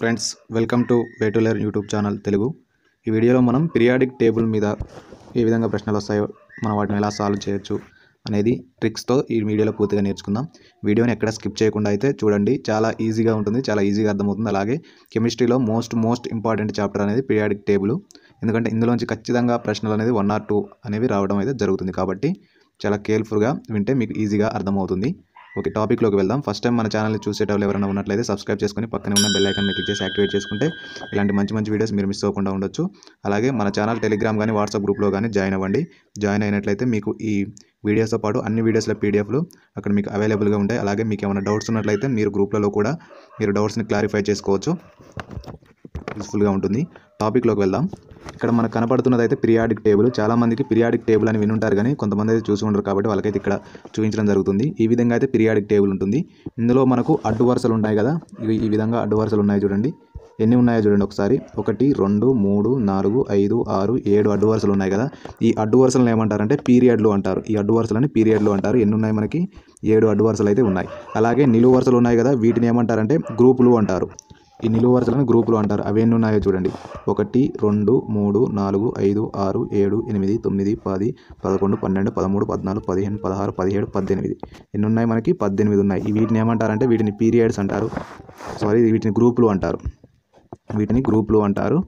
Friends welcome to వేటులర్ YouTube channel Telugu. ఈ వీడియోలో మనం పిరియాడిక్ టేబుల్ మీద ఏ విధంగా ప్రశ్నలు వస్తాయో మనం వాటిని ఎలా సాల్వ్ చేయొచ్చు అనేది ట్రిక్స్తో ఈ వీడియోలో పూర్తిగా నేర్చుకుందాం. వీడియోని ఎక్కడ స్కిప్ చేయకుండా అయితే చూడండి. చాలా ఈజీగా ఉంటుంది చాలా ఈజీగా అర్థమవుతుంది. అలాగే కెమిస్ట్రీలో మోస్ట్ మోస్ట్ ఇంపార్టెంట్ చాప్టర్ అనేది పీరియాడిక్ టేబుల్ ఎందుకంటే ఇందులోంచి ఖచ్చితంగా ప్రశ్నలు అనేది వన్ ఆర్ టూ అనేవి రావడం అయితే జరుగుతుంది కాబట్టి చాలా కేర్ఫుల్గా వింటే మీకు ఈజీగా అర్థమవుతుంది. ఓకే టాపిక్లోకి వెళ్దాం. ఫస్ట్ టైం మన ఛానల్ని చూసేటప్పుడు ఎవరైనా ఉన్నట్లయితే సబ్స్క్రైబ్ చేసుకుని పక్కనే ఉన్న బెల్ ఐకాన్ క్లిక్ చేసి యాక్టివేట్ చేసుకుంటే ఇలాంటి మంచి మంచి వీడియోస్ మీరు మిస్ అవ్వకుండా ఉండొచ్చు. అలాగే మన ఛానల్ టెలిగ్రామ్ కానీ వాట్సాప్ గ్రూప్లో కానీ జాయిన్ అవ్వండి. జాయిన్ అయినట్లయితే మీకు ఈ వీడియోస్తో పాటు అన్ని వీడియోస్ల పీడిఎఫ్లు అక్కడ మీకు అవైలబుల్గా ఉంటాయి. అలాగే మీకు ఏమైనా డౌట్స్ ఉన్నట్లయితే మీరు గ్రూప్లలో కూడా మీరు డౌట్స్ని క్లారిఫై చేసుకోవచ్చు. యూస్ఫుల్గా ఉంటుంది. టాపిక్లోకి వెళ్దాం. ఇక్కడ మనకు కనపడుతున్నది అయితే పిరియాడిక్ టేబుల్ చాలా మందికి టేబుల్ అని వినుంటారు కానీ కొంతమంది అయితే చూసి ఉండరు కాబట్టి వాళ్ళకైతే ఇక్కడ చూపించడం జరుగుతుంది. ఈ విధంగా అయితే పిరియాడిక్ టేబుల్ ఉంటుంది. ఇందులో మనకు అడ్డు వరుసలు ఉన్నాయి కదా? ఇవి ఈ విధంగా అడ్డు వరుసలు ఉన్నాయి చూడండి. ఎన్ని ఉన్నాయో చూడండి ఒకసారి. ఒకటి రెండు మూడు నాలుగు ఐదు ఆరు ఏడు అడ్డు వరుసలు ఉన్నాయి కదా? ఈ అడ్డు వరుసలను ఏమంటారంటే పీరియడ్లు అంటారు. ఈ అడ్డు వరుసలని పీరియడ్లు అంటారు. ఎన్ని ఉన్నాయి మనకి? ఏడు అడ్డు వరుసలు అయితే ఉన్నాయి. అలాగే నిలువు వరుసలు ఉన్నాయి కదా? వీటిని ఏమంటారంటే గ్రూపులు అంటారు. ఈ నిలువు వరుసలను గ్రూపులు అంటారు. అవి ఎన్ని ఉన్నాయో చూడండి. ఒకటి రెండు మూడు నాలుగు ఐదు ఆరు ఏడు ఎనిమిది తొమ్మిది పది పదకొండు పన్నెండు పదమూడు పద్నాలుగు పదిహేను పదహారు పదిహేడు పద్దెనిమిది. ఎన్ని ఉన్నాయి మనకి? పద్దెనిమిది ఉన్నాయి. ఈ వీటిని ఏమంటారంటే వీటిని పీరియడ్స్ అంటారు. సారీ వీటిని గ్రూపులు అంటారు. వీటిని గ్రూపులు అంటారు.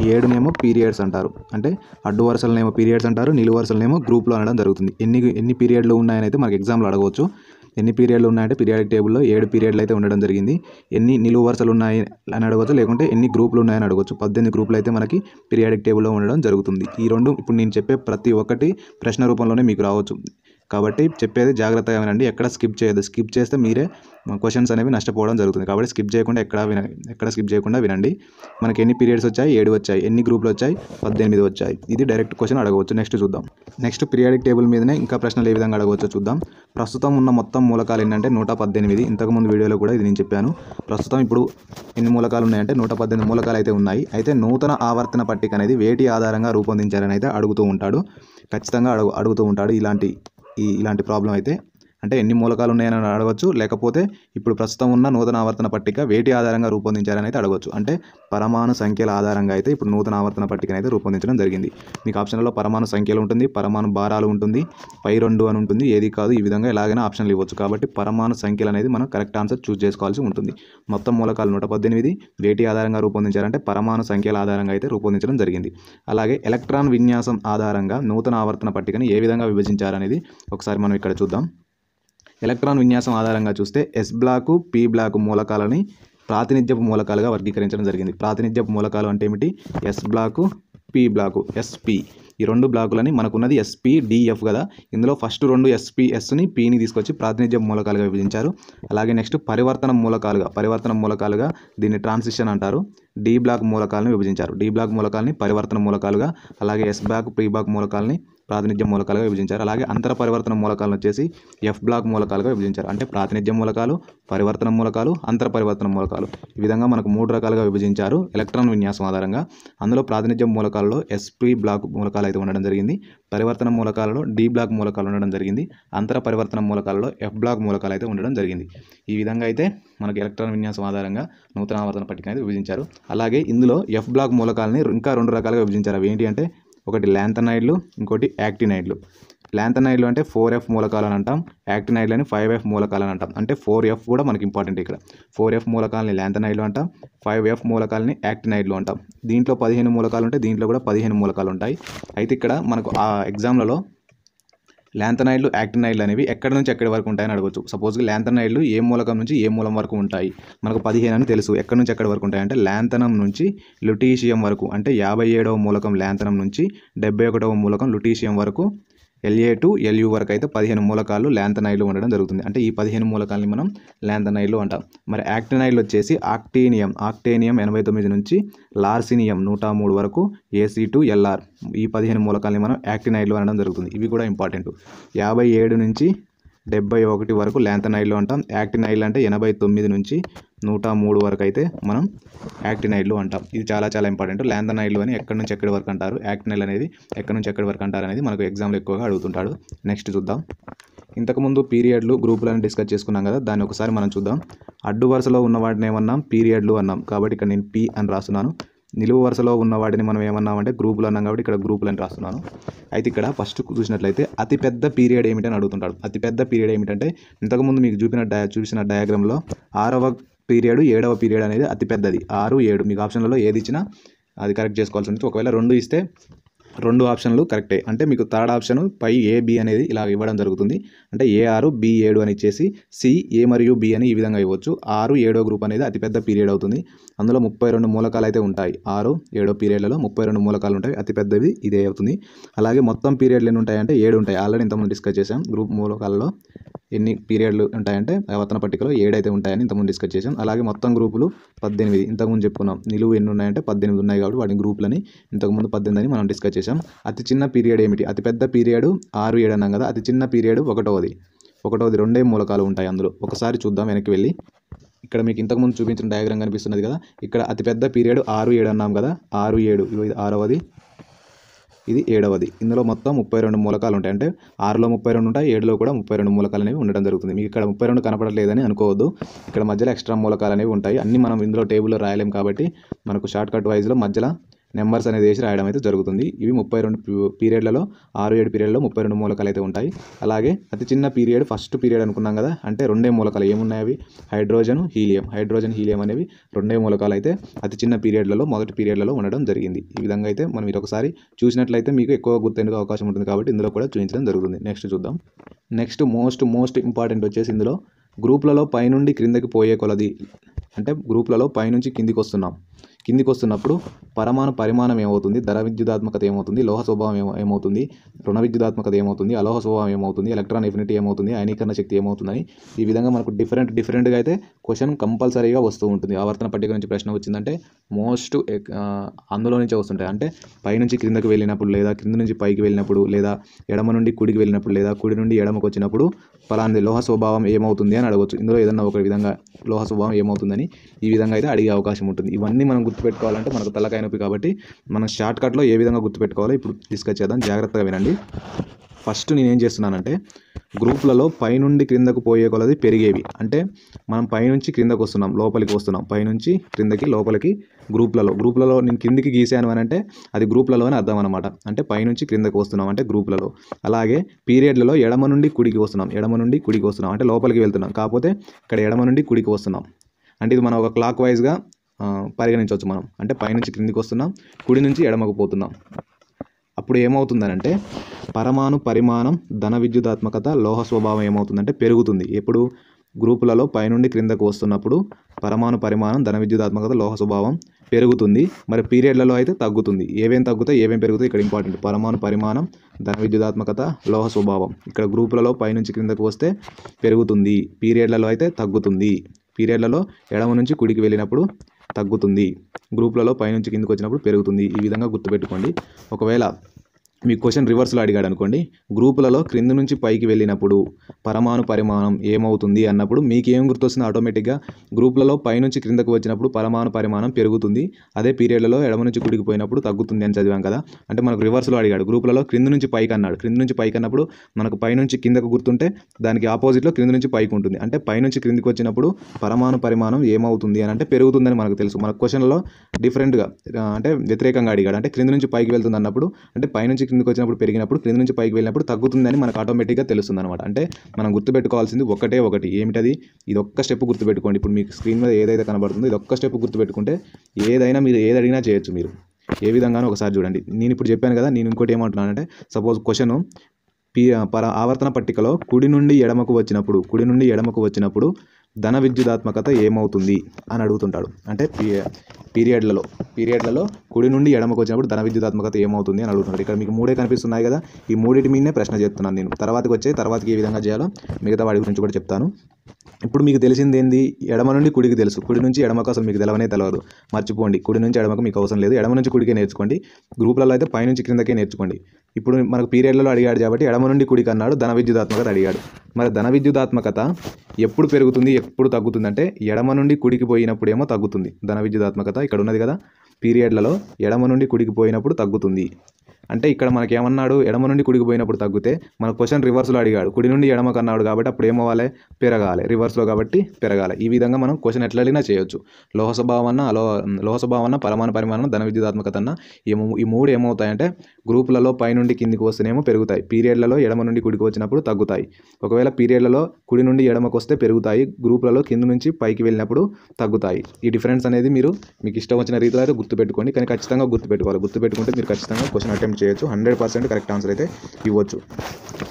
ఈ ఏడునేమో పీరియడ్స్ అంటారు. అంటే అడ్డు వరుసలనేమో పీరియడ్స్ అంటారు నిలువు వరుసలనేమో గ్రూపులు అనడం జరుగుతుంది. ఎన్ని ఎన్ని పీరియడ్లు ఉన్నాయని అయితే మనకి ఎగ్జామ్లో అడగవచ్చు. ఎన్ని పీరియడ్లు ఉన్నాయంటే పీరియాడిక్ టేబుల్లో ఏడు పీరియడ్లు అయితే ఉండడం జరిగింది. ఎన్ని నిలువు వరుసలు ఉన్నాయి అని అడగవచ్చు లేకుంటే ఎన్ని గ్రూపులు ఉన్నాయని అడగవచ్చు పద్దెనిమిది గ్రూపులు అయితే మనకి పీరియాడిక్ టేబుల్లో ఉండడం జరుగుతుంది. ఈ రెండు ఇప్పుడు నేను చెప్పే ప్రతి ఒక్కటి ప్రశ్న రూపంలోనే మీకు రావచ్చు. కాబట్టి చెప్పేది జాగ్రత్తగా వినండి. ఎక్కడ స్కిప్ చేయదు స్కిప్ చేస్తే మీరే క్వశ్చన్స్ అనేవి నష్టపోవడం జరుగుతుంది. కాబట్టి స్కిప్ చేయకుండా ఎక్కడ విన ఎక్కడ స్కిప్ చేయకుండా వినండి. మనకి ఎన్ని పీరియడ్స్ వచ్చాయి? ఏడు వచ్చాయి. ఎన్ని గ్రూప్లు వచ్చాయి? పద్దెనిమిది వచ్చాయి. ఇది డైరెక్ట్ క్వశ్చన్ అడగవచ్చు. నెక్స్ట్ చూద్దాం. నెక్స్ట్ పీరియాడిక్ టేబుల్ మీదనే ఇంకా ప్రశ్నలు ఏ విధంగా అడగవచ్చో చూద్దాం. ప్రస్తుతం ఉన్న మొత్తం మూలకాలు ఏంటంటే నూట పద్దెనిమిది. ఇంతకుముందు వీడియోలో కూడా ఇది నేను చెప్పాను. ప్రస్తుతం ఇప్పుడు ఎన్ని మూలకాలు ఉన్నాయంటే నూట పద్దెనిమిది మూలకాలు అయితే ఉన్నాయి. అయితే నూతన ఆవర్తన పట్టిక అనేది వేటి ఆధారంగా రూపొందించారని అయితే అడుగుతూ ఉంటాడు. ఖచ్చితంగా అడుగు అడుగుతూ ఉంటాడు ఇలాంటి ఇలాంటి ప్రాబ్లం అయితే అంటే ఎన్ని మూలకాలు ఉన్నాయని అడగవచ్చు లేకపోతే ఇప్పుడు ప్రస్తుతం ఉన్న నూతన ఆవర్తన పట్టిక వేటి ఆధారంగా రూపొందించారని అయితే అడగవచ్చు అంటే పరమాణు సంఖ్యల ఆధారంగా అయితే ఇప్పుడు నూతన ఆవర్తన పట్టికను అయితే రూపొందించడం జరిగింది. మీకు ఆప్షన్లో పరమాణు సంఖ్యలు ఉంటుంది పరమాణు భారాలు ఉంటుంది పై రెండు అని ఉంటుంది ఏది కాదు ఈ విధంగా ఎలాగైనా ఆప్షన్లు ఇవ్వచ్చు. కాబట్టి పరమాణు సంఖ్యలు అనేది మనం కరెక్ట్ ఆన్సర్ చూస్ చేసుకోవాల్సి ఉంటుంది. మొత్తం మూలకాలు నూట పద్దెనిమిది వేటి ఆధారంగా రూపొందించారంటే పరమాణు సంఖ్యల ఆధారంగా అయితే రూపొందించడం జరిగింది. అలాగే ఎలక్ట్రాన్ విన్యాసం ఆధారంగా నూతన ఆవర్తన పట్టికని ఏ విధంగా విభజించారనేది ఒకసారి మనం ఇక్కడ చూద్దాం. ఎలక్ట్రాన్ విన్యాసం ఆధారంగా చూస్తే ఎస్ బ్లాకు పి బ్లాకు మూలకాలని ప్రాతినిధ్యపు మూలకాలుగా వర్గీకరించడం జరిగింది. ప్రాతినిధ్యపు మూలకాలు అంటే ఏమిటి? S block P block SP ఈ రెండు బ్లాకులని మనకున్నది ఎస్పి డిఎఫ్ కదా. ఇందులో ఫస్ట్ రెండు ఎస్పిఎస్ని పిని తీసుకొచ్చి ప్రాతినిధ్య మూలకాలుగా విభజించారు. అలాగే నెక్స్ట్ పరివర్తన మూలకాలుగా పరివర్తన మూలకాలుగా దీన్ని ట్రాన్సిషన్ అంటారు. డి బ్లాక్ మూలకాలను విభజించారు. డి బ్లాక్ మూలకాలని పరివర్తన మూలకాలుగా అలాగే ఎస్ బ్లాక్ పి బ్లాక్ మూలకాలని ప్రాతినిధ్యం మూలకాలుగా విభజించారు. అలాగే అంతర పరివర్తన మూలకాలను వచ్చేసి ఎఫ్ బ్లాక్ మూలకాలుగా విభజించారు. అంటే ప్రాతినిధ్యం మూలకాలు పరివర్తన మూలకాలు అంతర పరివర్తన మూలకాలు. ఈ విధంగా మనకు మూడు రకాలుగా విభజించారు ఎలక్ట్రాన్ విన్యాసం ఆధారంగా. అందులో ప్రాతినిధ్యం మూలకాలలో ఎస్పి బ్లాక్ మూలకాలు అయితే ఉండడం జరిగింది. పరివర్తన మూలకాలలో డి బ్లాక్ మూలకాలు ఉండడం జరిగింది. అంతర పరివర్తన మూలకాలలో ఎఫ్ బ్లాక్ మూలకాలు అయితే ఉండడం జరిగింది. ఈ విధంగా అయితే మనకు ఎలక్ట్రాన్ విన్యాసం ఆధారంగా నూతన ఆవర్తన పట్టిక అయితే విభజించారు. అలాగే ఇందులో ఎఫ్ బ్లాక్ మూలకాలని ఇంకా రెండు రకాలుగా విభజించారు. అవి ఏంటి అంటే ఒకటి ల్యాంథనైడ్లు ఇంకోటి యాక్టినైడ్లు ల్యాంథనైడ్లు అంటే ఫోర్ ఎఫ్ మూలకాలు అని అంటాం. యాక్టినైడ్లని ఫైవ్ ఎఫ్ మూలకాలు అని అంటాం. అంటే ఫోర్ ఎఫ్ కూడా మనకి ఇంపార్టెంట్ ఇక్కడ. ఫోర్ ఎఫ్ మూలకాలని ల్యాంథనైడ్లు అంటాం. ఫైవ్ ఎఫ్ మూలకాలని యాక్టినైడ్లు అంటాం. దీంట్లో పదిహేను మూలకాలు ఉంటాయి దీంట్లో కూడా పదిహేను మూలకాలు ఉంటాయి. అయితే ఇక్కడ మనకు ఆ ఎగ్జామ్లలో ల్యాంథనైడ్లు యాక్టినైడ్లు అనేవి ఎక్కడి నుంచి ఎక్కడి వరకు ఉంటాయని అడగవచ్చు సపోజ్గా ల్యాంథనైడ్లు ఏ మూలకం నుంచి ఏ మూలం వరకు ఉంటాయి? మనకు పదిహేను అని తెలుసు. ఎక్కడి నుంచి ఎక్కడి వరకు ఉంటాయి అంటే ల్యాంథనం నుంచి లుటీషియం వరకు అంటే యాభై ఏడవ మూలకం ల్యాంథనం నుంచి డెబ్బై ఒకటవ మూలకం లుటీషియం వరకు ఎల్ఏ టు ఎల్యూ వరకు అయితే పదిహేను మూలకాలు ల్యాంథనైడ్లు ఉండడం జరుగుతుంది. అంటే ఈ పదిహేను మూలకాలని మనం ల్యాంథనైడ్లు అంటాం. మరి యాక్టినైల్ వచ్చేసి ఆక్టీనియం ఆక్టేనియం ఎనభై తొమ్మిది నుంచి లార్సినియం నూట మూడు వరకు ఏసీ టు ఎల్ఆర్ ఈ పదిహేను మూలకాలని మనం యాక్టినైడ్లు అనడం జరుగుతుంది. ఇవి కూడా ఇంపార్టెంట్ యాభై ఏడు నుంచి డెబ్బై ఒకటి వరకు ల్యాంథనైడ్లు అంటాం యాక్టినైడ్లు అంటే ఎనభై తొమ్మిది నుంచి నూట మూడు వరకు అయితే మనం యాక్టినైడ్లు అంటాం ఇది చాలా చాలా ఇంపార్టెంట్ ల్యాంథనైడ్లు అని ఎక్కడి నుంచి ఎక్కడి వరకు అంటారు? యాక్టినైల్ అనేది ఎక్కడి నుంచి ఎక్కడి వరకు అంటారు అనేది మనకు ఎగ్జామ్లు ఎక్కువగా అడుగుతుంటాడు. నెక్స్ట్ చూద్దాం. ఇంతకుముందు పీరియడ్లు గ్రూపులను డిస్కస్ చేసుకున్నాం కదా దాన్ని ఒకసారి మనం చూద్దాం. అడ్డు వరుసలో ఉన్న వాటిని ఏమన్నాం? పీరియడ్లు అన్నాం. కాబట్టి ఇక్కడ నేను పి అని రాస్తున్నాను. నిలువు వరుసలో ఉన్న వాటిని మనం ఏమన్నామంటే గ్రూపులు అన్నాం కాబట్టి ఇక్కడ గ్రూపులు అని రాస్తున్నాను. అయితే ఇక్కడ ఫస్ట్ చూసినట్లయితే అతిపెద్ద పీరియడ్ ఏమిటని అడుగుతుంటాడు. అతిపెద్ద పీరియడ్ ఏమిటంటే ఇంతకుముందు మీకు చూపిన డయా చూసిన డయాగ్రామ్లో ఆరవ పీరియడ్ ఏడవ పీరియడ్ అనేది అతిపెద్దది. ఆరు ఏడు. మీకు ఆప్షన్లలో ఏది ఇచ్చినా అది కరెక్ట్ చేసుకోవాల్సి ఉంటుంది. ఒకవేళ రెండు ఇస్తే రెండు ఆప్షన్లు కరెక్టే. అంటే మీకు థర్డ్ ఆప్షన్ పై ఏ బి అనేది ఇలా ఇవ్వడం జరుగుతుంది. అంటే ఏ ఆరు బి ఏడు అని ఇచ్చేసి సి ఏ మరియు బి అని ఈ విధంగా ఇవ్వచ్చు. ఆరు ఏడో గ్రూప్ అనేది అతిపెద్ద పీరియడ్ అవుతుంది. అందులో ముప్పై రెండు మూలకాలు అయితే ఉంటాయి. ఆరు ఏడో పీరియడ్లలో ముప్పై రెండు మూలకాలు ఉంటాయి. అతిపెద్దవి ఇదే అవుతుంది. అలాగే మొత్తం పీరియడ్లు ఎన్ని ఉంటాయంటే ఏడు ఉంటాయి. ఆల్రెడీ ఇంతకుముందు డిస్కస్ చేసాం గ్రూప్ మూలకాలలో ఎన్ని పీరియడ్లు ఉంటాయంటే ఆవర్తన పట్టికలో ఏడైతే ఉంటాయని ఇంతకుముందు డిస్కస్ చేసాం అలాగే మొత్తం గ్రూపులు పద్దెనిమిది. ఇంతకుముందు చెప్పుకున్నాం నిలువు ఎన్ని ఉన్నాయంటే పద్దెనిమిది ఉన్నాయి కాబట్టి వాటి గ్రూపులని ఇంతకుముందు పద్దెనిమిది అని మనం డిస్కస్ చేసాం అతి చిన్న పీరియడ్ ఏమిటి? అతిపెద్ద పీరియడ్ ఆరు ఏడు అన్నాం కదా అతి చిన్న పీరియడ్ ఒకటవది. ఒకటవది రెండే మూలకాలు ఉంటాయి అందులో. ఒకసారి చూద్దాం వెనక్కి వెళ్ళి. ఇక్కడ మీకు ఇంతకుముందు చూపించిన డయాగ్రామ్ కనిపిస్తున్నది కదా. ఇక్కడ అతిపెద్ద పీరియడ్ ఆరు ఏడు అన్నాం కదా. ఆరు ఏడు. ఇది ఆరవది. ఇది ఏడవది. ఇందులో మొత్తం ముప్పై రెండు మూలకాలు ఉంటాయి అంటే ఆరులో ముప్పై రెండు ఉంటాయి ఏడులో కూడా ముప్పై రెండు మూలకాలు అనేవి ఉండడం జరుగుతుంది. మీకు ఇక్కడ ముప్పై రెండు కనపడలేదని అనుకోవద్దు. ఇక్కడ మధ్యలో ఎక్స్ట్రా మూలకాలు అనేవి ఉంటాయి. అన్నీ మనం ఇందులో టేబుల్లో రాయలేం కాబట్టి మనకు షార్ట్ కట్ వైజ్లో మధ్యలో నెంబర్స్ అనేది వేసి రాయడం అయితే జరుగుతుంది. ఇవి ముప్పై రెండు పీరియడ్లలో ఆరు ఏడు పీరియడ్లో ముప్పై రెండు మూలకాలు అయితే ఉంటాయి. అలాగే అతి చిన్న పీరియడ్ ఫస్ట్ పీరియడ్ అనుకున్నాం కదా అంటే రెండే మూలకాలు ఏమున్నాయి అవి? Hydrogen helium. హైడ్రోజన్ హీలియం అనేవి రెండే మూలకాలు అయితే అతి చిన్న పీరియడ్లలో మొదటి పీరియడ్లలో ఉండడం జరిగింది. ఈ విధంగా అయితే మనం మీరు ఒకసారి చూసినట్లయితే మీకు ఎక్కువ గుర్తెందుకు అవకాశం ఉంటుంది కాబట్టి ఇందులో కూడా చూపించడం జరుగుతుంది. నెక్స్ట్ చూద్దాం. నెక్స్ట్ మోస్ట్ మోస్ట్ ఇంపార్టెంట్ వచ్చేసి ఇందులో గ్రూప్లలో పైనుండి క్రిందకి పోయే కొలది అంటే గ్రూప్లలో పైనుంచి కిందికి వస్తున్నాం. కిందికి వస్తున్నప్పుడు పరమాణు పరిమాణం ఏమవుతుంది? ధర విద్యుదాత్మకత ఏమవుతుంది? లోహ స్వభావం ఏమో ఏమవుతుంది? రుణ విద్యుదాత్మకత ఏమవుతుంది? అలోహ స్వభావం ఏమవుతుంది? ఎలక్ట్రాన్ ఎఫినిటీ ఏమవుతుంది? అయనీకరణ శక్తి ఏమవుతుందని ఈ విధంగా మనకు డిఫరెంట్ డిఫరెంట్గా అయితే క్వశ్చన్ కంపల్సరీగా వస్తూ ఉంటుంది. ఆవర్తన పట్టిక నుంచి ప్రశ్న వచ్చిందంటే మోస్ట్ అందులో నుంచే వస్తుంటాయి. అంటే పైనుంచి క్రిందకు వెళ్ళినప్పుడు లేదా క్రింద నుంచి పైకి వెళ్ళినప్పుడు లేదా ఎడమ నుండి కుడికి వెళ్ళినప్పుడు లేదా కుడి నుండి ఎడమకు వచ్చినప్పుడు ఫలాంది లోహ స్వభావం ఏమవుతుంది అని అడగవచ్చు ఇందులో ఏదన్నా ఒక విధంగా లోహ స్వభావం ఏమవుతుందని ఈ విధంగా అయితే అడిగే అవకాశం ఉంటుంది. ఇవన్నీ మనం గుర్తుపెట్టుకోవాలంటే మనకు తలకాయ నొప్పి కాబట్టి మనం షార్ట్ కట్లో ఏ విధంగా గుర్తుపెట్టుకోవాలో ఇప్పుడు డిస్కస్ చేద్దాం. జాగ్రత్తగా వినండి. ఫస్ట్ నేను ఏం చేస్తున్నానంటే గ్రూప్లలో పైనుండి క్రిందకు పోయే కొలది పెరిగేవి. అంటే మనం పైనుంచి క్రిందకు వస్తున్నాం లోపలికి వస్తున్నాం. పైనుంచి క్రిందకి లోపలికి గ్రూప్లలో. గ్రూప్లలో నేను కిందికి గీసాను అని అంటే అది గ్రూప్లలో అని అర్థం అనమాట అంటే పైనుంచి క్రిందకు వస్తున్నాం అంటే గ్రూప్లలో. అలాగే పీరియడ్లలో ఎడమ నుండి కుడికి వస్తున్నాం. ఎడమ నుండి కుడికి వస్తున్నాం. అంటే లోపలికి వెళ్తున్నాం. కాకపోతే ఇక్కడ ఎడమ నుండి కుడికి వస్తున్నాం. అంటే ఇది మనం ఒక క్లాక్ వైజ్గా పరిగణించవచ్చు మనం. అంటే పైనుంచి క్రిందికి వస్తున్నాం కుడి నుంచి ఎడమకు పోతున్నాం. అప్పుడు ఏమవుతుందనంటే పరమాణు పరిమాణం ధన విద్యుదాత్మకత లోహ స్వభావం ఏమవుతుందంటే పెరుగుతుంది. ఎప్పుడు? గ్రూపులలో పైనుండి క్రిందకు వస్తున్నప్పుడు పరమాణు పరిమాణం ధన విద్యుదాత్మకత లోహ స్వభావం పెరుగుతుంది. మరి పీరియడ్లలో అయితే తగ్గుతుంది. ఏవేం తగ్గుతాయి ఏవేం పెరుగుతాయి? ఇక్కడ ఇంపార్టెంట్. పరమాణు పరిమాణం ధన విద్యుదాత్మకత లోహ స్వభావం. ఇక్కడ గ్రూపులలో పైనుంచి క్రిందకు వస్తే పెరుగుతుంది. పీరియడ్లలో అయితే తగ్గుతుంది. పీరియడ్లలో ఎడమ నుంచి కుడికి వెళ్ళినప్పుడు తగ్గుతుంది. గ్రూప్లలో పైనుంచి కిందకు వచ్చినప్పుడు పెరుగుతుంది. ఈ విధంగా గుర్తుపెట్టుకోండి. ఒకవేళ మీ క్వశ్చన్ రివర్స్లో అడిగాడు అనుకోండి గ్రూపులలో క్రింద నుంచి పైకి వెళ్ళినప్పుడు పరమాణు పరిమాణం ఏమవుతుంది అన్నప్పుడు మీకు ఏం గుర్తొస్తుంది ఆటోమేటిక్గా? గ్రూపులలో పైనుంచి క్రిందకు వచ్చినప్పుడు పరమాణు పరిమాణం పెరుగుతుంది అదే పీరియడ్లలో ఎడమ నుంచి కుడికి పోయినప్పుడు తగ్గుతుంది అని చదివాం కదా? అంటే మనకు రివర్స్లో అడిగాడు గ్రూపులలో క్రింద నుంచి పైకి అన్నాడు క్రింద నుంచి పైకి అన్నప్పుడు మనకు పైనుంచి కిందకు గుర్తుంటే దానికి ఆపోజిట్లో క్రింద నుంచి పైకి ఉంటుంది. అంటే పైనుంచి క్రిందికి వచ్చినప్పుడు పరమాణు పరిమాణం ఏమవుతుంది అని అంటే పెరుగుతుందని మనకు తెలుసు. మన క్వశ్చన్లో డిఫరెంట్గా అంటే వ్యతిరేకంగా అడిగాడు. అంటే క్రింద నుంచి పైకి వెళ్తుంది అన్నప్పుడు అంటే పైనుంచి కిందకి వచ్చినప్పుడు పెరిగినప్పుడు క్రింద నుంచి పైకి వెళ్ళినప్పుడు తగ్గుతుందని మనకు ఆటోమేటిక్గా తెలుస్తుంది అనమాట అంటే మనం గుర్తుపెట్టుకోవాల్సింది ఒకటే ఒకటి. ఏమిటది? ఇది ఒక్క స్టెప్ గుర్తుపెట్టుకోండి. ఇప్పుడు మీకు స్క్రీన్ మీద ఏదైతే కనబడుతుందో ఇది ఒక్క స్టెప్ గుర్తుపెట్టుకుంటే ఏదైనా మీరు ఏది అడిగినా చేయొచ్చు మీరు. ఏ విధంగానో ఒకసారి చూడండి. నేను ఇప్పుడు చెప్పాను కదా నేను ఇంకోటి ఏమంటున్నానంటే సపోజ్ క్వశ్చన్ పీ పర ఆవర్తన పట్టికలో కుడి నుండి ఎడమకు వచ్చినప్పుడు కుడి నుండి ఎడమకు వచ్చినప్పుడు ధన విద్యుదాత్మకత ఏమవుతుంది అని అడుగుతుంటాడు. అంటే పీ పీరియడ్లలో పీరియడ్లలో కుడి నుండి ఎడమకు వచ్చినప్పుడు ధన విద్యుదాత్మకత ఏమవుతుంది అని అడుగుతున్నాడు ఇక్కడ మీకు మూడే కనిపిస్తున్నాయి కదా. ఈ మూడింటి మీదనే ప్రశ్న చెప్తున్నాను నేను. తర్వాతకి వచ్చే తర్వాతకి ఏ విధంగా చేయాలో మిగతా వాటి గురించి కూడా చెప్తాను. ఇప్పుడు మీకు తెలిసింది ఏంది ఎడమ నుండి కుడికి తెలుసు. కుడి నుంచి ఎడమకు అసలు మీకు తెలవనే తెలవదు. మర్చిపోండి. కుడి నుంచి ఎడమకు మీకు అవసరం లేదు. ఎడమ నుంచి కుడికే నేర్చుకోండి. గ్రూపులలో అయితే పైనుంచి క్రిందకే నేర్చుకోండి. ఇప్పుడు మనకు పీరియడ్లలో అడిగాడు కాబట్టి ఎడమ నుండి కుడికి అన్నాడు ధన విద్యుదాత్మకత అడిగాడు. మరి ధన విద్యుదాత్మకత ఎప్పుడు పెరుగుతుంది ఎప్పుడు తగ్గుతుంది అంటే ఎడమ నుండి కుడికి పోయినప్పుడు ఏమో తగ్గుతుంది. ధన విద్యుదాత్మకత ఇక్కడ ఉన్నది కదా. పీరియడ్లలో ఎడమ నుండి కుడికి పోయినప్పుడు తగ్గుతుంది. అంటే ఇక్కడ మనకి ఏమన్నాడు ఎడమ నుండి కుడికి పోయినప్పుడు తగ్గితే మన క్వశ్చన్ రివర్స్లో అడిగాడు. కుడి నుండి ఎడమకు అన్నాడు కాబట్టి అప్పుడు ఏమవ్వాలి పెరగాలి. రివర్స్లో కాబట్టి పెరగాలి. ఈ విధంగా మనం క్వశ్చన్ ఎట్లా చేయొచ్చు. లోహ స్వభావం అలో లోహ స్వభావం అన్న పరమాణు పరిమాణం ధన విద్యుదాత్మకతన్న ఈ మూ- ఈ మూడు ఏమవుతాయంటే గ్రూపులలో పైనుండి కిందికి వస్తేనేమో పెరుగుతాయి. పీరియడ్లలో ఎడమ నుండి కుడికి వచ్చినప్పుడు తగ్గుతాయి. ఒకవేళ పీరియడ్లలో కుడి నుండి ఎడమకు వస్తే పెరుగుతాయి. గ్రూపులలో కింద నుంచి పైకి వెళ్ళినప్పుడు తగ్గుతాయి. ఈ డిఫరెన్స్ అనేది మీరు మీకు ఇష్టం వచ్చిన రీతిలో అయితే గుర్తుపెట్టుకోండి. కానీ ఖచ్చితంగా గుర్తుపెట్టుకోవాలి. గుర్తుపెట్టుకుంటే మీరు ఖచ్చితంగా క్వశ్చన్ అటెంప్ట్ చేయొచ్చు. హండ్రెడ్ పర్సెంట్ కరెక్ట్ ఆన్సర్ అయితే ఇవ్వచ్చు.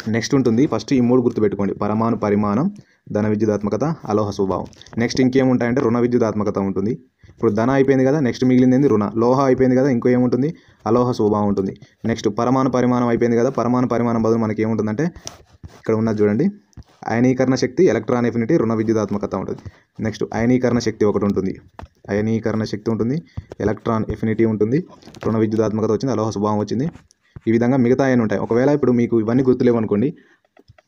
నెక్స్ట్ ఉంటుంది. ఫస్ట్ ఈ మూడు గుర్తుపెట్టుకోండి. పరమాణు పరిమాణం ధన విద్యుదాత్మకత అలోహ స్వభావం. నెక్స్ట్ ఇంకేముంటాయంటే రుణ విద్యుదాత్మకత ఉంటుంది. ఇప్పుడు ధన అయిపోయింది కదా నెక్స్ట్ మిగిలింది ఏంది రుణ. లోహ అయిపోయింది కదా ఇంకో ఏముంటుంది? అలోహ స్వభావం ఉంటుంది. నెక్స్ట్ పరమాణు పరిమాణం అయిపోయింది కదా పరమాణు పరిమాణం బదులు మనకి ఏముంటుందంటే ఇక్కడ ఉన్నది చూడండి. అయనీకరణ శక్తి ఎలక్ట్రాన్ ఎఫినిటీ రుణ విద్యుదాత్మకత ఉంటుంది. నెక్స్ట్ అయనీకరణ శక్తి ఒకటి ఉంటుంది. అయనీకరణ శక్తి ఉంటుంది ఎలక్ట్రాన్ ఎఫినిటీ ఉంటుంది రుణ విద్యుదాత్మకత వచ్చింది అలోహ స్వభావం వచ్చింది. ఈ విధంగా మిగతా అయిన ఉంటాయి. ఒకవేళ ఇప్పుడు మీకు ఇవన్నీ గుర్తులేవనుకోండి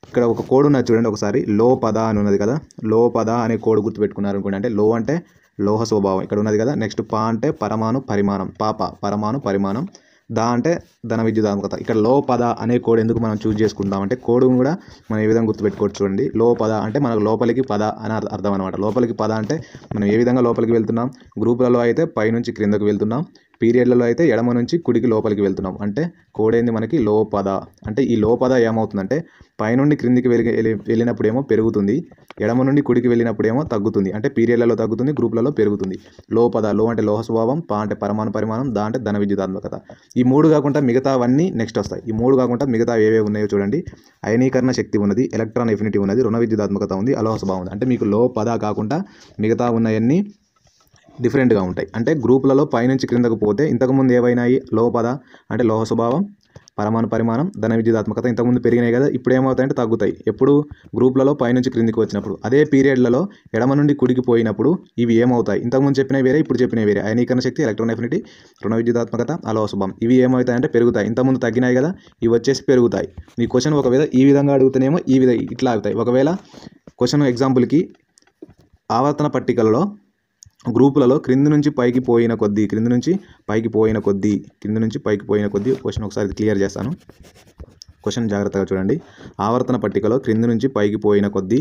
ఇక్కడ ఒక కోడ్ ఉన్నది చూడండి ఒకసారి. లో పద అని ఉన్నది కదా. లో పద అనే కోడ్ గుర్తుపెట్టుకున్నారు అనుకోండి అంటే లో అంటే లోహ స్వభావం ఇక్కడ ఉన్నది కదా. నెక్స్ట్ పా అంటే పరమాణు పరిమాణం. పాప పరమాణు పరిమాణం. దా అంటే ధన విద్యుదాత్మకత ఇక్కడ లో పద అనే కోడ్ ఎందుకు మనం చూజ్ చేసుకుంటాం అంటే కోడ్ కూడా మనం ఏ విధంగా గుర్తుపెట్టుకోవచ్చు చూడండి. లో పద అంటే మనకు లోపలికి పద అని అర్థం అనమాట లోపలికి పద అంటే మనం ఏ విధంగా లోపలికి వెళ్తున్నాం? గ్రూపులలో అయితే పైనుంచి క్రిందకు వెళ్తున్నాం. పీరియడ్లలో అయితే ఎడమ నుంచి కుడికి లోపలికి వెళ్తున్నాం. అంటే కోడ్ మనకి లోపద. అంటే ఈ లోపద ఏమవుతుందంటే పైనుండి క్రిందికి వెళ్ళి వెళ్ళినప్పుడు వెళ్ళినప్పుడేమో పెరుగుతుంది. ఎడమ నుండి కుడికి వెళ్ళినప్పుడేమో తగ్గుతుంది. అంటే పీరియడ్లలో తగ్గుతుంది గ్రూప్లలో పెరుగుతుంది. లోపద లో అంటే లోహ స్వభావం పా అంటే పరమాణు పరిమాణం దా అంటే ధన విద్యుదాత్మకత. ఈ మూడు కాకుండా మిగతావన్నీ నెక్స్ట్ వస్తాయి. ఈ మూడు కాకుండా మిగతా ఏవే ఉన్నాయో చూడండి. అయనీకరణ శక్తి ఉన్నది ఎలక్ట్రాన్ ఎఫినిటీ ఉన్నది రుణ విద్యుదాత్మకత ఉంది అలోహ స్వభావం ఉంది. అంటే మీకు లో పద కాకుండా మిగతా ఉన్నాయన్నీ డిఫరెంట్గా ఉంటాయి. అంటే గ్రూపులలో పైనుంచి క్రిందకు పోతే ఇంతకుముందు ఏవైనాయి? లోపద అంటే లోహ స్వభావం పరమాణు పరిమాణం ధన విద్యుదాత్మకత ఇంతకుముందు పెరిగినాయి కదా ఇప్పుడు ఏమవుతాయంటే తగ్గుతాయి. ఎప్పుడు? గ్రూప్లలో పైనుంచి క్రిందికి వచ్చినప్పుడు. అదే పీరియడ్లలో ఎడమ నుండి కుడికి పోయినప్పుడు ఇవి ఏమవుతాయి? ఇంతకుముందు చెప్పినవి వేరే ఇప్పుడు చెప్పినవి వేరే. అయనీకరణ శక్తి ఎలక్ట్రాన్ ఎఫినిటీ రుణ విద్యుదాత్మకత అలోహ ఇవి ఏమవుతాయంటే పెరుగుతాయి. ఇంతకుముందు తగ్గినాయి కదా ఇవి వచ్చేసి పెరుగుతాయి. మీ క్వశ్చన్ ఒకవేళ ఈ విధంగా అడుగుతానేమో ఈ విధంగా ఇట్లా అవుతాయి ఒకవేళ క్వశ్చన్ ఎగ్జాంపుల్కి ఆవర్తన పట్టికలలో గ్రూపులలో క్రింది నుంచి పైకి పోయిన కొద్దీ క్రింది నుంచి పైకి పోయిన కొద్దీ క్రింది నుంచి పైకి పోయిన కొద్దీ క్వశ్చన్ ఒకసారి క్లియర్ చేస్తాను. క్వశ్చన్ జాగ్రత్తగా చూడండి. ఆవర్తన పట్టికలో క్రింది నుంచి పైకి పోయిన కొద్దీ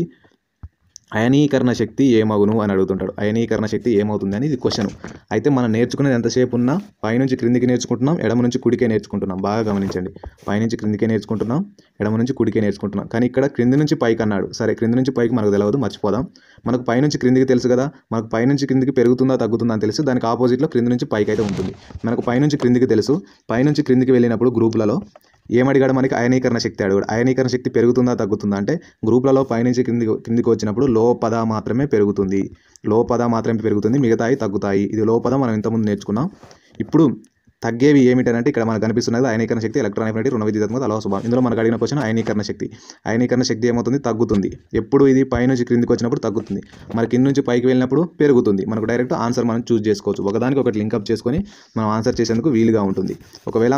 అయనీకరణ శక్తి ఏమగును అని అడుగుతుంటాడు. అయనీకరణ శక్తి ఏమవుతుంది అని ఇది క్వశ్చన్ అయితే మనం నేర్చుకునేది ఎంతసేపు ఉన్నా పైనుంచి క్రిందికి నేర్చుకుంటున్నాం ఎడమ నుంచి కుడికే నేర్చుకుంటున్నాం. బాగా గమనించండి. పైనుంచి క్రిందికే నేర్చుకుంటున్నాం ఎడమ నుంచి కుడికే నేర్చుకుంటున్నాం. కానీ ఇక్కడ క్రింది నుంచి పైకి అన్నాడు. సరే క్రింది నుంచి పైకి మనకు తెలియదు మర్చిపోదాం. మనకు పైనుంచి క్రిందికి తెలుసు కదా మనకు పైనుంచి క్రిందికి పెరుగుతుందా తగ్గుతుందా అని తెలుసు. దానికి ఆపోజిట్లో క్రింది నుంచి పైకి అయితే ఉంటుంది. మనకు పైనుంచి క్రిందికి తెలుసు. పైనుంచి క్రిందికి వెళ్ళినప్పుడు గ్రూపులలో ఏమడిగాడు మనకి? అయనీకరణ శక్తి అడిగాడు. అయనీకరణ శక్తి పెరుగుతుందా తగ్గుతుందా? అంటే గ్రూప్లలో పైనుంచి కింది కిందికి వచ్చినప్పుడు లోపద మాత్రమే పెరుగుతుంది. లోపద మాత్రమే పెరుగుతుంది. మిగతాయి తగ్గుతాయి. ఇది లోపద మనం ఇంతకుముందు నేర్చుకున్నాం. ఇప్పుడు తగ్గేవి ఏమిటంటే ఇక్కడ మనకు కనిపిస్తున్నది అయనీకరణ శక్తి ఎలక్ట్రాన్ ఎఫినిటీ రుణ విద్యుత్మక అలవ స్వభావం ఇందులో మనకు అడిగిన క్వశ్చన్ అయనీకరణ శక్తి. అయనీకరణ శక్తి ఏమవుతుంది? తగ్గుతుంది. ఎప్పుడు ఇది పైనుంచి క్రిందికి వచ్చినప్పుడు తగ్గుతుంది. మరి కింద నుంచి పైకి వెళ్ళినప్పుడు పెరుగుతుంది. మనకు డైరెక్ట్ ఆన్సర్ మనం చూస్ చేసుకోవచ్చు. ఒకదానికి ఒకటి లింకప్ చేసుకొని మనం ఆన్సర్ చేసేందుకు వీలుగా ఉంటుంది. ఒకవేళ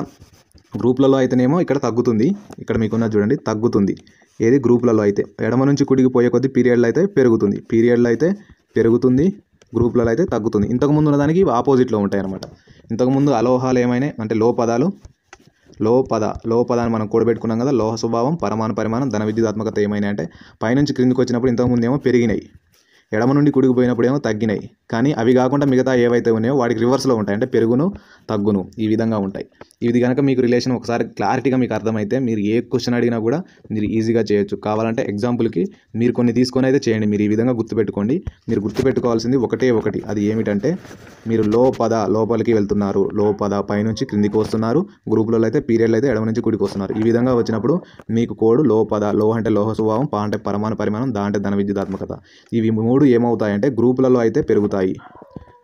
గ్రూప్లలో అయితేనేమో ఇక్కడ తగ్గుతుంది. ఇక్కడ మీకున్న చూడండి తగ్గుతుంది. ఏది? గ్రూప్లలో అయితే. ఎడమ నుంచి కుడికి పోయే కొద్దీ పీరియడ్లో అయితే పెరుగుతుంది. పీరియడ్లో అయితే పెరుగుతుంది. గ్రూప్లలో అయితే తగ్గుతుంది. ఇంతకుముందు ఉన్నదానికి ఆపోజిట్లో ఉంటాయి అనమాట ఇంతకుముందు అలోహాలు ఏమైనా అంటే లో పదాలు లో పద లో పదాన్ని మనం కూడబెట్టుకున్నాం కదా లోహ స్వభావం పరమాణు పరిమాణం ధన విద్యుదాత్మకత ఏమైనా అంటే పైనుంచి క్రిందికి వచ్చినప్పుడు ఇంతకుముందు ఏమో పెరిగినాయి. ఎడమ నుండి కుడికి పోయినప్పుడు ఏమో తగ్గినాయి. కానీ అవి కాకుండా మిగతా ఏవైతే ఉన్నాయో వాటికి రివర్స్లో ఉంటాయి. అంటే పెరుగును తగ్గును ఈ విధంగా ఉంటాయి. ఇది కనుక మీకు రిలేషన్ ఒకసారి క్లారిటీగా మీకు అర్థమైతే మీరు ఏ క్వశ్చన్ అడిగినా కూడా మీరు ఈజీగా చేయొచ్చు. కావాలంటే ఎగ్జాంపుల్కి మీరు కొన్ని తీసుకొని అయితే చేయండి. మీరు ఈ విధంగా గుర్తుపెట్టుకోండి. మీరు గుర్తుపెట్టుకోవాల్సింది ఒకటే ఒకటి. అది ఏమిటంటే మీరు లో పద లోపలికి వెళ్తున్నారు. లో పద పైనుంచి క్రిందికి వస్తున్నారు. గ్రూపులలో అయితే పీరియడ్లో అయితే ఎడమ నుంచి కుడికి వస్తున్నారు. ఈ విధంగా వచ్చినప్పుడు మీకు కోడ్లో పద లో అంటే లోహ స్వభావం పా అంటే పరమాణు పరిమాణం దా అంటే ధన విద్యుదాత్మకత. ఇవి మూడు ఏమవుతాయంటే గ్రూపులలో అయితే పెరుగుతాయి.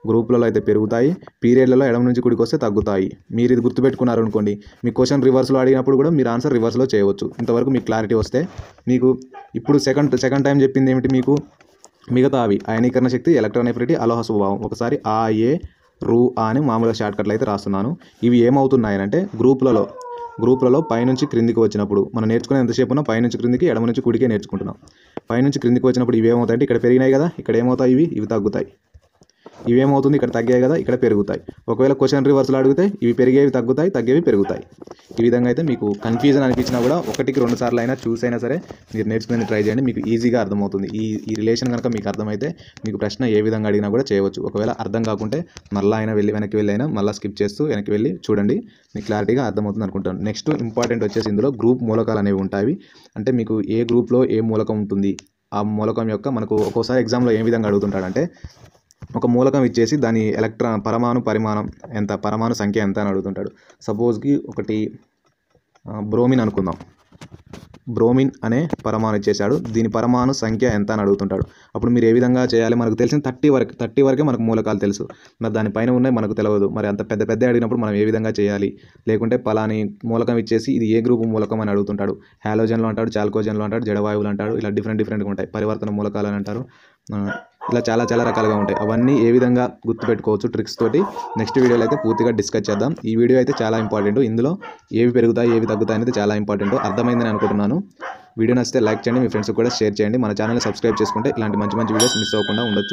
గ్రూపులలో అయితే పెరుగుతాయి. పీరియడ్లలో ఎడమ నుంచి కుడికి వస్తే తగ్గుతాయి. మీరు ఇది గుర్తుపెట్టుకున్నారు అనుకోండి మీ క్వశ్చన్ రివర్స్లో అడిగినప్పుడు కూడా మీరు ఆన్సర్ రివర్స్లో చేయవచ్చు. ఇంతవరకు మీకు క్లారిటీ వస్తే మీకు ఇప్పుడు సెకండ్ సెకండ్ టైం చెప్పింది ఏమిటి మీకు? మిగతా అవి. అయనీకరణ శక్తి ఎలక్ట్రానిఫిటీ అలోహ స్వభావం. ఒకసారి ఆ ఏ రూ ఆ అని మామూలుగా షార్ట్కట్లు అయితే రాస్తున్నాను. ఇవి ఏమవుతున్నాయనంటే గ్రూపులలో గ్రూపులలో పైనుంచి క్రిందికి వచ్చినప్పుడు మనం నేర్చుకునే ఎంతసేపు ఉన్నా పైనుంచి క్రిందికి ఎడమ నుంచి కుడికే నేర్చుకుంటున్నాం. పైనుంచి క్రిందికి వచ్చినప్పుడు ఇవి ఏమవుతాయంటే ఇక్కడ పెరిగినాయి కదా ఇక్కడ ఏమవుతాయి ఇవి? ఇవి తగ్గుతాయి. ఇవేమవుతుంది? ఇక్కడ తగ్గాయి కదా ఇక్కడ పెరుగుతాయి. ఒకవేళ క్వశ్చన్ రివర్స్లో అడిగితే ఇవి పెరిగేవి తగ్గుతాయి తగ్గేవి పెరుగుతాయి. ఈ విధంగా అయితే మీకు కన్ఫ్యూజన్ అనిపించినా కూడా ఒకటికి రెండు సార్లు అయినా చూసైనా సరే మీరు నేర్చుకుని ట్రై చేయండి. మీకు ఈజీగా అర్థమవుతుంది. ఈ ఈ రిలేషన్ కనుక మీకు అర్థమైతే మీకు ప్రశ్న ఏ విధంగా అడిగినా కూడా చేయవచ్చు. ఒకవేళ అర్థం కాకుంటే మళ్ళీ అయినా వెళ్ళి వెనక్కి వెళ్ళి అయినా మళ్ళీ స్కిప్ చేస్తూ వెనక్కి వెళ్ళి చూడండి. మీకు క్లారిటీగా అర్థమవుతుంది అనుకుంటాను. నెక్స్ట్ ఇంపార్టెంట్ వచ్చేసి ఇందులో గ్రూప్ మూలకాలు అనేవి ఉంటాయి. అంటే మీకు ఏ గ్రూప్లో ఏ మూలకం ఉంటుంది? ఆ మూలకం యొక్క మనకు ఒక్కోసారి ఎగ్జామ్లో ఏ విధంగా అడుగుతుంటాడంటే ఒక మూలకం ఇచ్చేసి దాని ఎలక్ట్రాన్ పరమాణు పరిమాణం ఎంత పరమాణు సంఖ్య ఎంత అని అడుగుతుంటాడు. సపోజ్కి ఒకటి బ్రోమిన్ అనుకుందాం. బ్రోమిన్ అనే పరమాణు ఇచ్చేసాడు దీని పరమాణు సంఖ్య ఎంత అని అడుగుతుంటాడు. అప్పుడు మీరు ఏ విధంగా చేయాలి? మనకు తెలిసిన థర్టీ వరకు థర్టీ వరకే మనకు మూలకాలు తెలుసు. మరి దానిపైన ఉన్నాయి మనకు తెలియదు మరి అంత పెద్ద పెద్ద అడిగినప్పుడు మనం ఏ విధంగా చేయాలి? లేకుంటే పలాని మూలకం ఇచ్చేసి ఇది ఏ గ్రూప్ మూలకం అని అడుగుతుంటాడు. హాలోజన్లో అంటాడు చాల్కోజన్లో అంటాడు జడవాయువులు అంటాడు ఇలా డిఫరెంట్ డిఫరెంట్గా ఉంటాయి. పరివర్తన మూలకాలు అని అంటారు. ఇలా చాలా చాలా రకాలుగా ఉంటాయి. అవన్నీ ఏ విధంగా గుర్తుపెట్టుకోవచ్చు ట్రిక్స్ తోటి నెక్స్ట్ వీడియోలో అయితే పూర్తిగా డిస్కస్ చేద్దాం. ఈ వీడియో అయితే చాలా ఇంపార్టెంట్. ఇందులో ఏవి పెరుగుతాయి ఏవి తగ్గుతాయి అనేది చాలా ఇంపార్టెంట్. అర్థమైందని అనుకుంటున్నాను. వీడియో నచ్చితే లైక్ చేయండి మీ ఫ్రెండ్స్ కూడా షేర్ చేయండి. మన ఛానల్ సబ్స్క్రైబ్ చేసుకుంటే ఇలాంటి మంచి మంచి వీడియోస్ మిస్ అవ్వకుండా ఉండొచ్చు.